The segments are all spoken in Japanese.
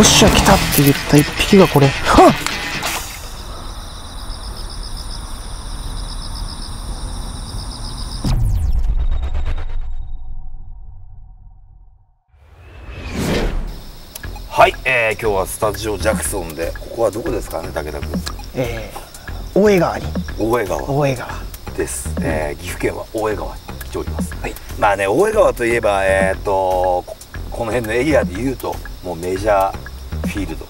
っしゃ来たって言った一匹がこれ。はっ！はい、えー、今日はスタジオジャクソンでここはどこですかね武田君。えー、大江川に。大江川。大江川。です、えー、岐阜県は大江川に来ております、まあね大江川といえばえっ、とここの辺のエリアで言うともうメジャーフィールド、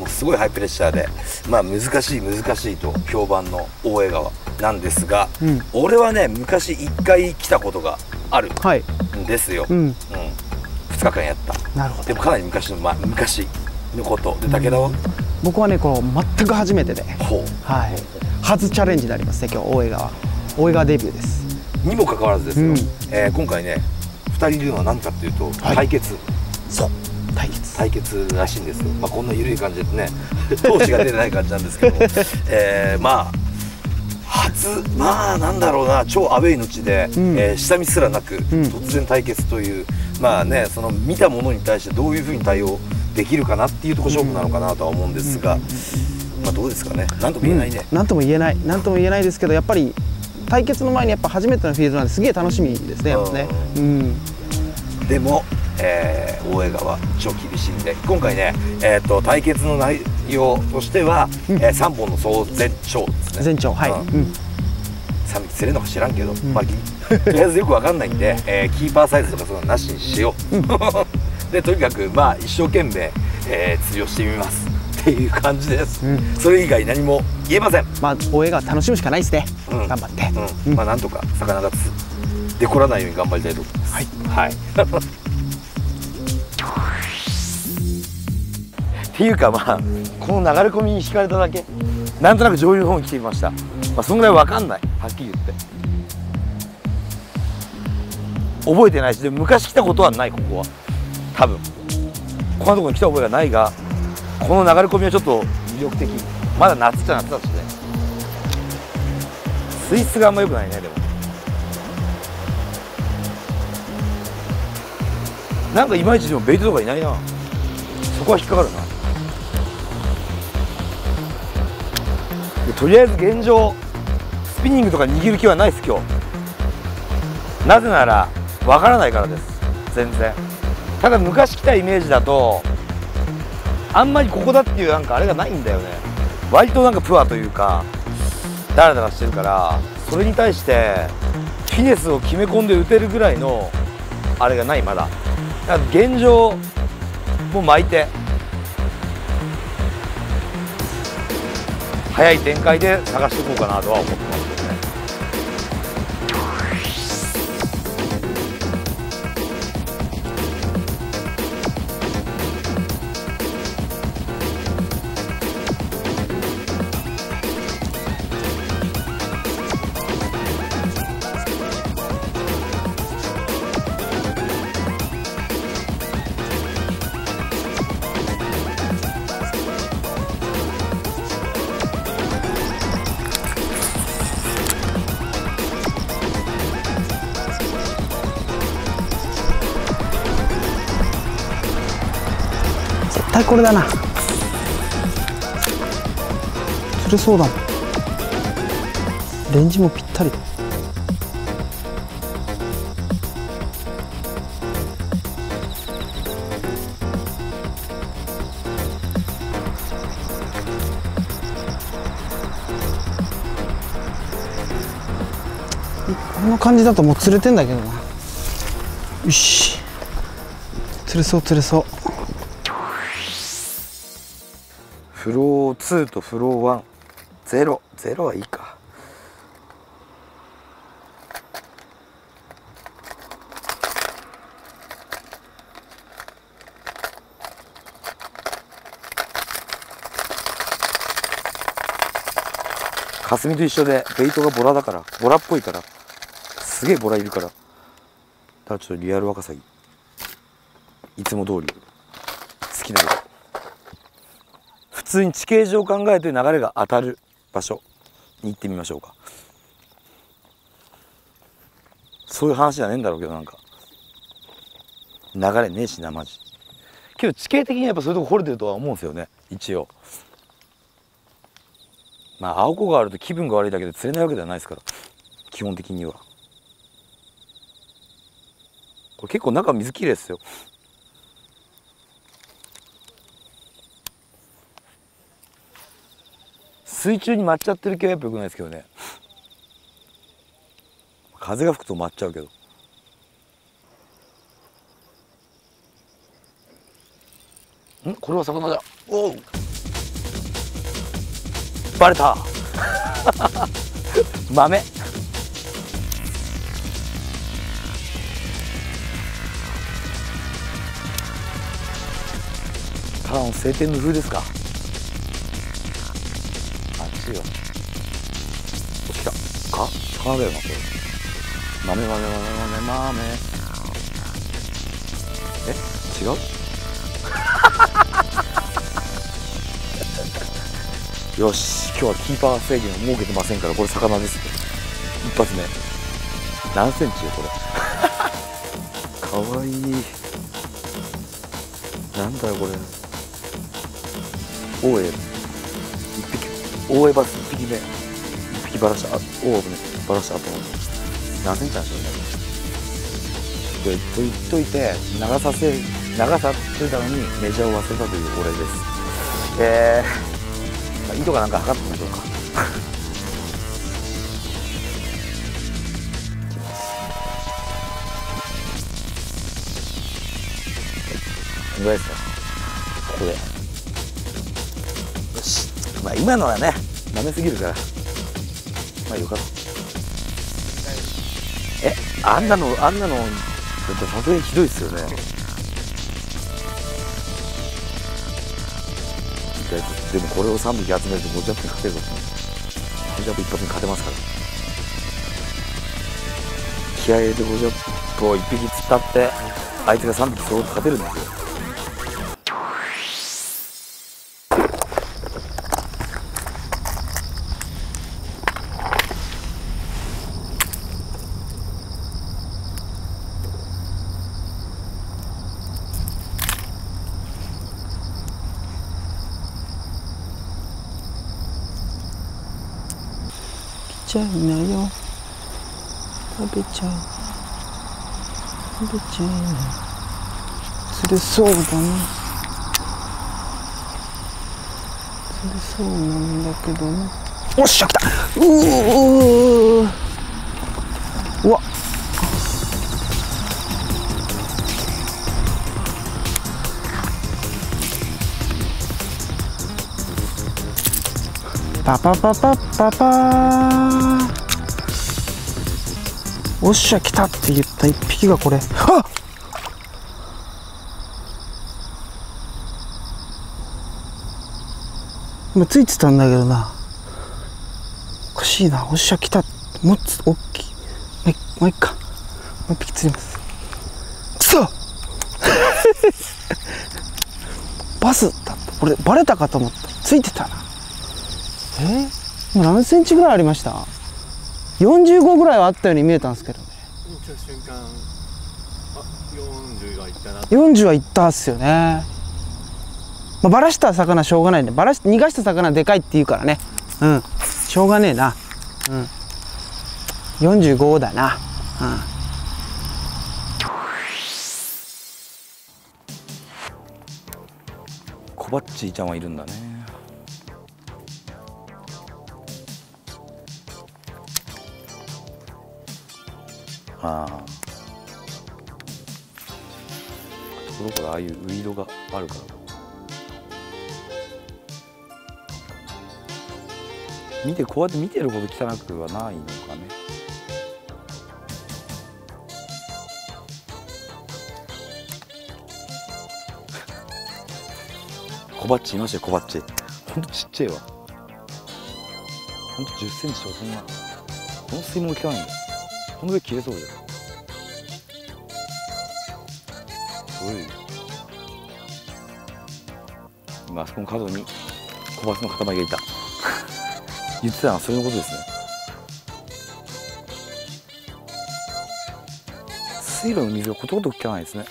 もうすごいハイプレッシャーで。まあ難しい難しいと評判の大江川。なんですが、うん。俺はね昔1回来たことがあるはい。んですよ、うん。うん、2日間やった。なるほど。でもかなり昔の、まあ、昔のこと。で武田は、僕はねこの全く初めてで。はい。初チャレンジになりますね今日大江川。大江川デビューです。にもかかわらずですよ、うん。えー今回ね2人いるのは何かっていうと、はい。対決。そう対決。対決らしいんです。よ、まあ、こんな緩い感じでね 闘志が出てない感じなんですけど、えーまあ初まあなんだろうな超アウェイの地で、うん。えー下見すらなく、ん。突然対決というまあねその見たものに対してどういうふうに対応できるかなっていうところ勝負なのかなとは思うんですが、まあどうですかね。何とも言えないね、うん、なんとも言えないなんとも言えないですけどやっぱり対決の前にやっぱ初めてのフィールドなんですげえ楽しみですねやっぱね。うん。でも、えー大江川超厳しいんで今回ね、えー、と対決の内容としては、え3本の総全長ですね。全長はい、うん。うん。3匹釣れるのか知らんけど、まあ、きとりあえずよくわかんないんで、えーキーパーサイズとかそういうのなしにしよう、でとにかくまあ一生懸命、えー釣りをしてみます。っていう感じです、うん。それ以外何も言えません、まあ大江川楽しむしかないですね、うん。頑張って、うん。まあなんとか魚がつでこらないように頑張りたいと思います。はい、はいっていうかまあこの流れ込みに引かれただけ。なんとなく上流の方に来てみました。まあそんぐらいわかんない。はっきり言って。覚えてないしで昔来たことはないここは。多分。こんなところに来た覚えがないがこの流れ込みはちょっと魅力的。まだ夏っちゃ夏だしね。水質があんま良くないねでも。なんかいまいちでもベイトとかいないな。そこは引っかかるな。とりあえず現状スピニングとか握る気はないです今日。なぜならわからないからです。全然。ただ昔来たイメージだとあんまりここだっていうなんかあれがないんだよね。割となんかプアというかダラダラしてるからそれに対してフィネスを決め込んで打てるぐらいのあれがないまだ。だ現状もう巻いて。早い展開で探していこうかなとは思ってます。対これだな。釣れそうだ。もんレンジもぴったり。だこの感じだともう釣れてんだけどな。よし。釣れそう釣れそう。フロー2とフロー1ゼロ。ゼロはいいか。霞と一緒でベイトがボラだから。ボラっぽいから。すげえボラいるから。だからちょっとリアルワカサギ。いつも通り。好きな色。普通に地形上考えて流れが当たる場所に行ってみましょうか。そういう話じゃねえんだろうけどなんか。流れねえしなマジ。けど地形的にはやっぱそういうとこ掘れてるとは思うんですよね。一応。まあ青子があると気分が悪いだけで釣れないわけではないですから。基本的には。これ結構中水きれいですよ。水中に舞っちゃってる系はやっぱよくないですけどね。風が吹くと舞っちゃうけど。ん？これは魚だ。おう。バレた。豆。ただの晴天の風ですか？か魚だよなこれ豆豆豆豆豆え違うよし今日はキーパー制限を設けてませんからこれ魚です一発目何センチよこれかわいいなんだよこれ大江一匹大江バス一匹目一匹バラしたあ大江ねバラした後何センチなんでしょうねと言っといて長させ長さってたのにメジャーを忘れたという俺です。えー、まあ、糸かなんか測ってみましょうか。こんぐらいです。かここで。よし。まあ今のはね舐めすぎるから。まあよかった。あんなのあんなのだって本当にひどいですよね。でもこれを3匹集めると5ジャンプに勝てるぞ。5ジャンプ一発に勝てますから。気合い入れて5ジャンプを1匹突っ立ってあいつが3匹揃って勝てるんですよ。ちゃいなよ。食べちゃう。食べちゃいな。釣れそうだな。釣れそうなんだけどな。おっしゃ来た。うおパパパパパパ。ーおっしゃ来たって言った一匹がこれ。あっ！今ついてたんだけどな。おかしいな。おっしゃ来た。もっつ大きい。もう一もう一か。もう一匹釣ります。くそ！バスだった。これバレたかと思った。ついてたな。え？何センチぐらいありました？45ぐらいはあったように見えたんですけどね。瞬間あ40がいったな。40はいったっすよね、まあ、バラした魚しょうがないねバラし逃がした魚でかいって言うからね。うん。しょうがねえな。うん。45だな。うん。コバッチーちゃんはいるんだねああところからああいうウイロがあるから見てこうやって見てるほど汚くはないのかね。コバッチいましたよコバッチ。ほんとちっちゃいわ。ほんと1 0センチとかそんなこの水門が汚いんだよこの上切れそうじゃんおい今あそこの角に小バスの塊がいた言ってたのはそれのことですね水路の水がことごとく汚いですね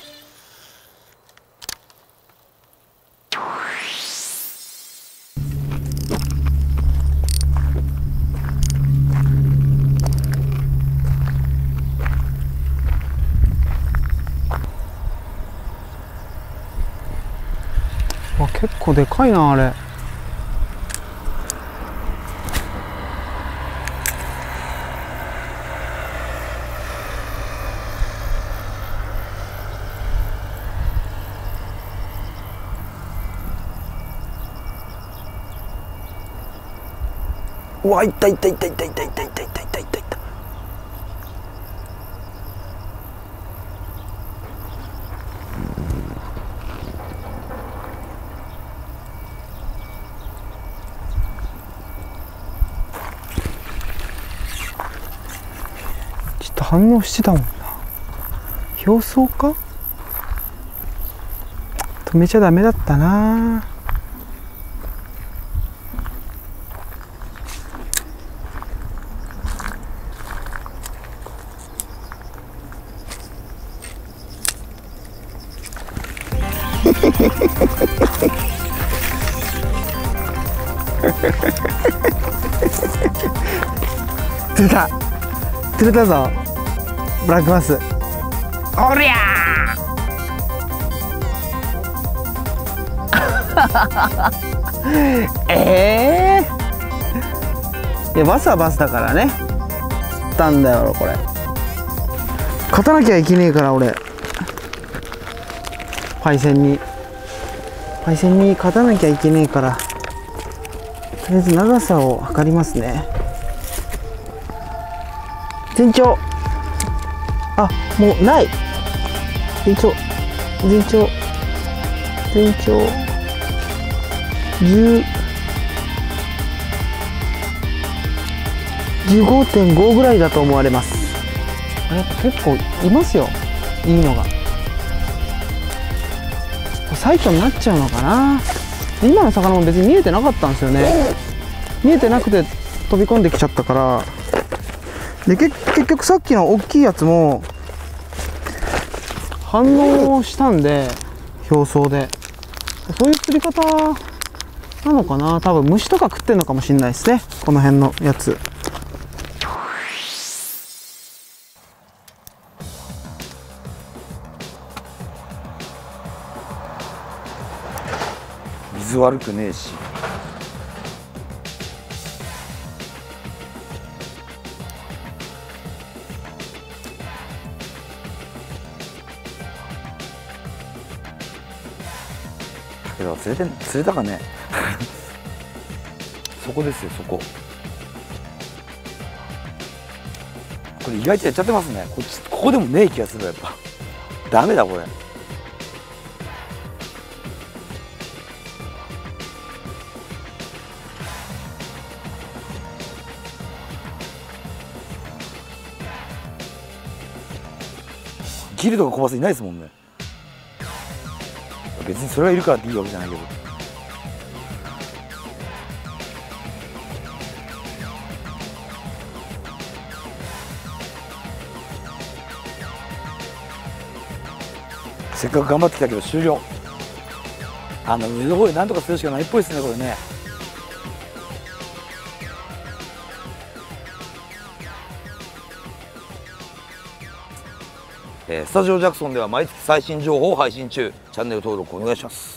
構でかいなあれ。うわいったいったいったいったいったいったいったいったいったいったいったちょっと反応してたもんな。表層か？止めちゃダメだったな。釣れた釣れたぞ。ブラックバス。おりゃえ えー、いやバスはバスだからね。釣ったんだよこれ。勝たなきゃいけねえから俺。パイセンに。パイセンに勝たなきゃいけねえから。とりあえず長さを測りますね。全長。あもうない。全長。全長。全長。10 15.5ぐらいだと思われます。あれ結構いますよ。いいのが。最初になっちゃうのかな？今の魚も別に見えてなかったんですよね。見えてなくて飛び込んできちゃったから。でけ結局さっきの大きいやつも反応したんで表層で。そういう釣り方なのかな？多分虫とか食ってんのかもしれないですね。この辺のやつ。水悪くねえし。釣れて釣れたかね？そこですよそこ。これ意外とやっちゃってますね。こっちここでもねえ気がするやっぱ。ダメだこれ。ギルとかコバスいないですもんね。別にそれがいるからっていいわけじゃないけど。せっかく頑張ってきたけど終了。あの上の方でなんとかするしかないっぽいですねこれね。スタジオジャクソンでは毎月最新情報を配信中。チャンネル登録お願いします。